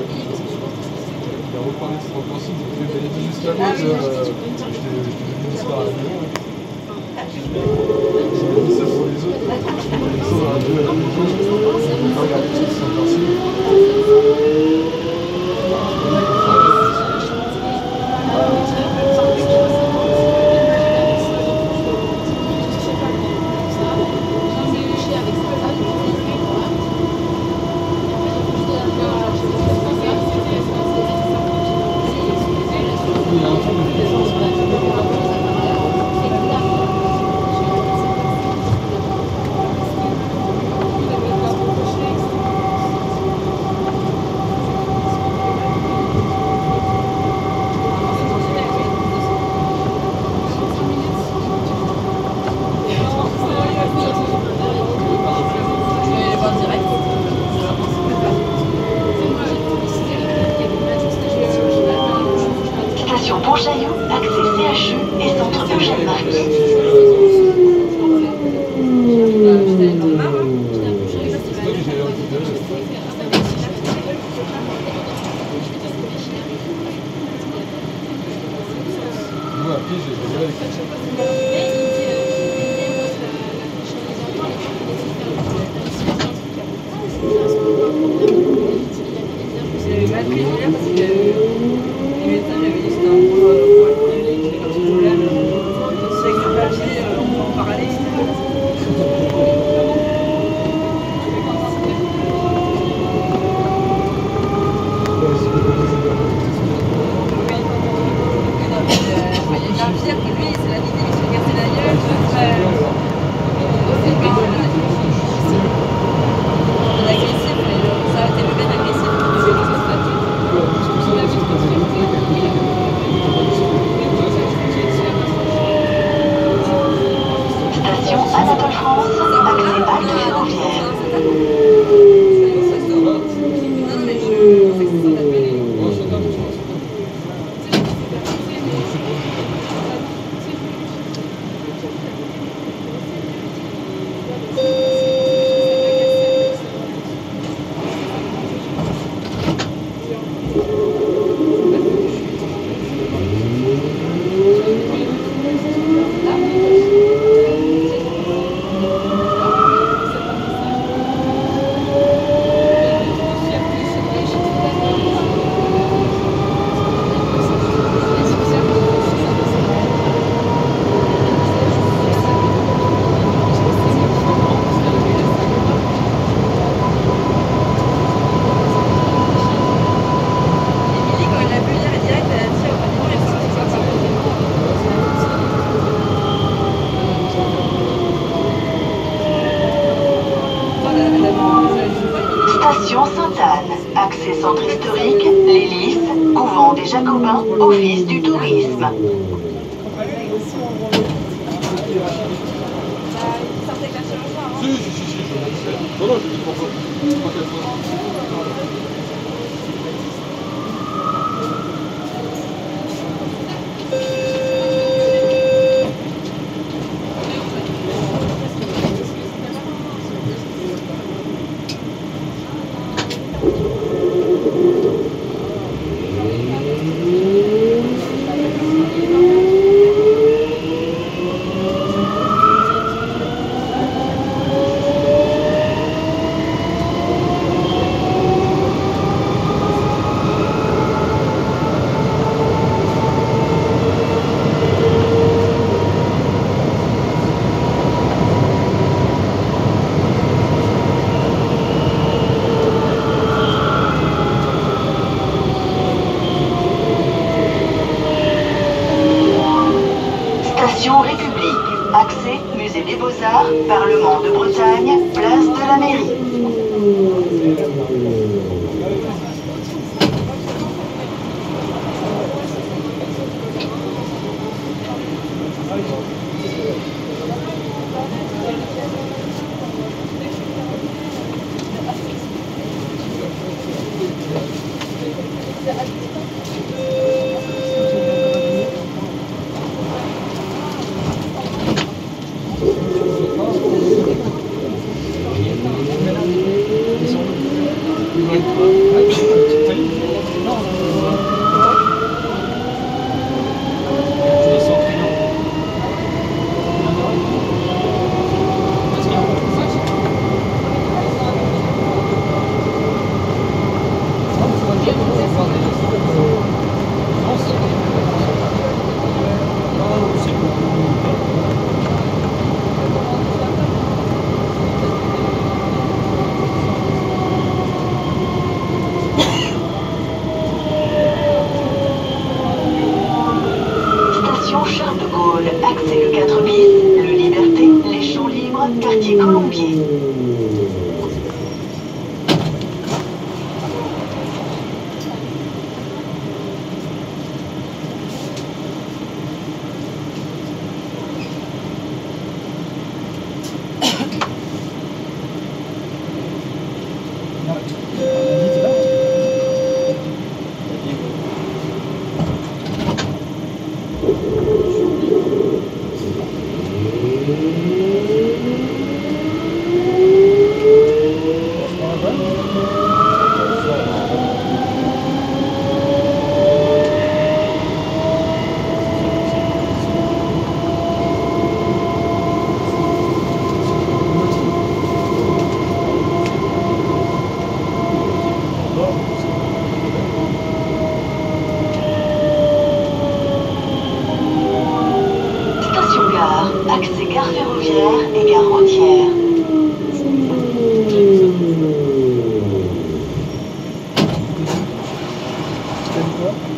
la reconnaissance que j'ai fait jusqu'à l'autre, j'étais devenu une à la maison. J'ai mis ça pour les autres, je faisais des à la maison, je vais regardais ce qui s'est passé. Station Pontchaillou, accès CHU et centre Eugène Marquis. Maison Sainte-Anne, accès centre historique, les Lys, couvent des Jacobins, office du tourisme.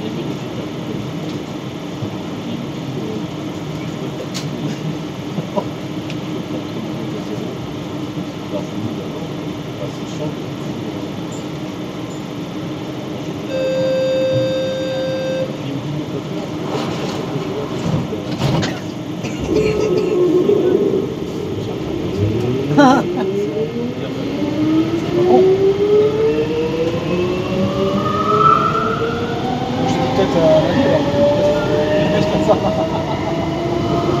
Ne bileyim. ハハハハハ!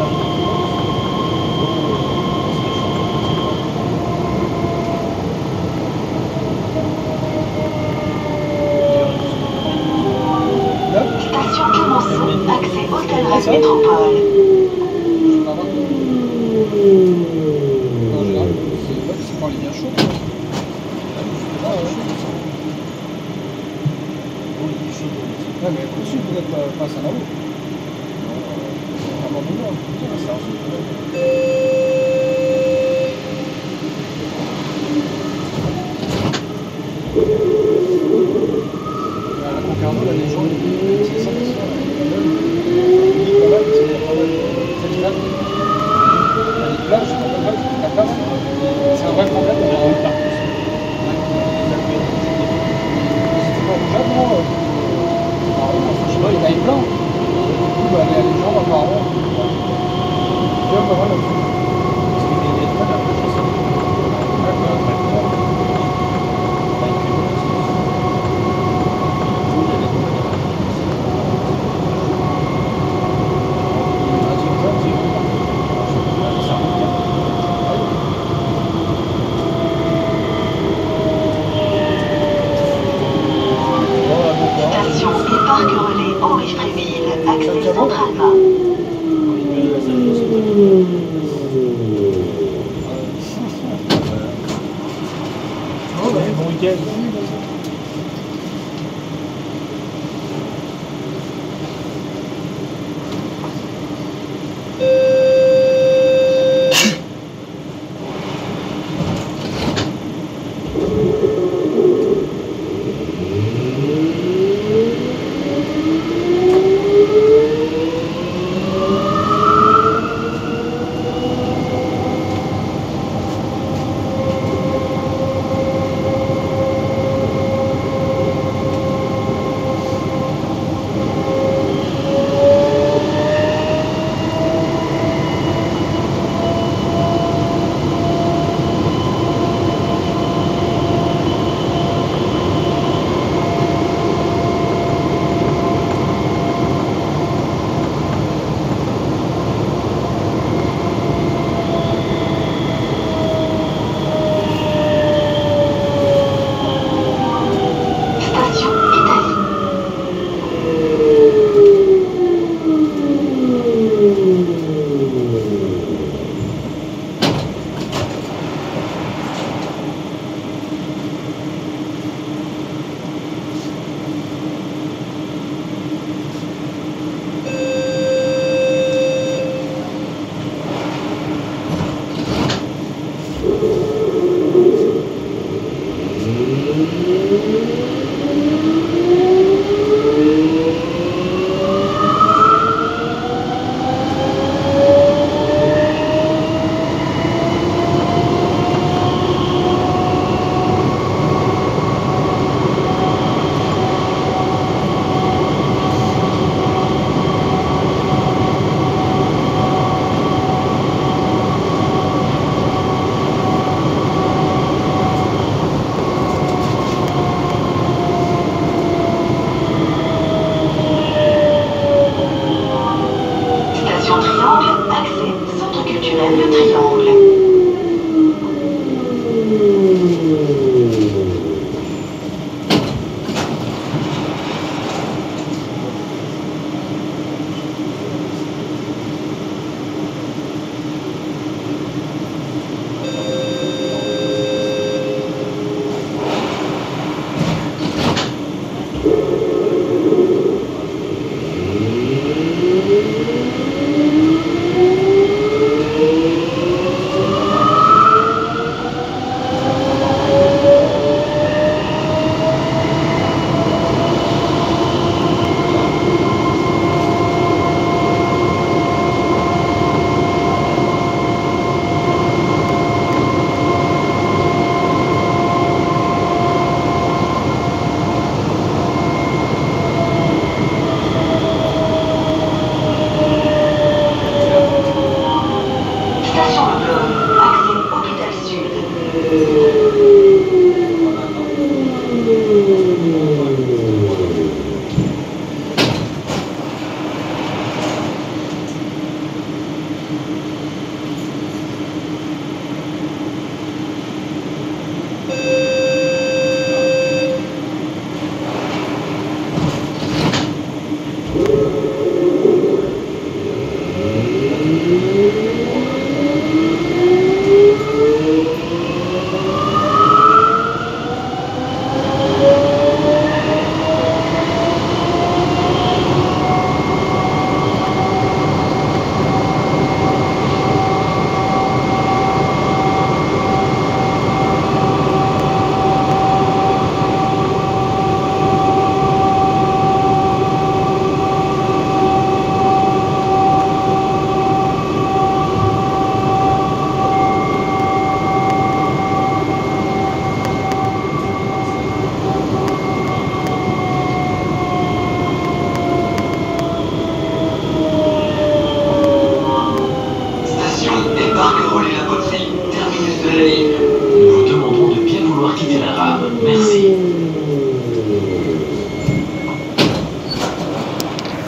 Não, não, não, não. 好了。Pedro.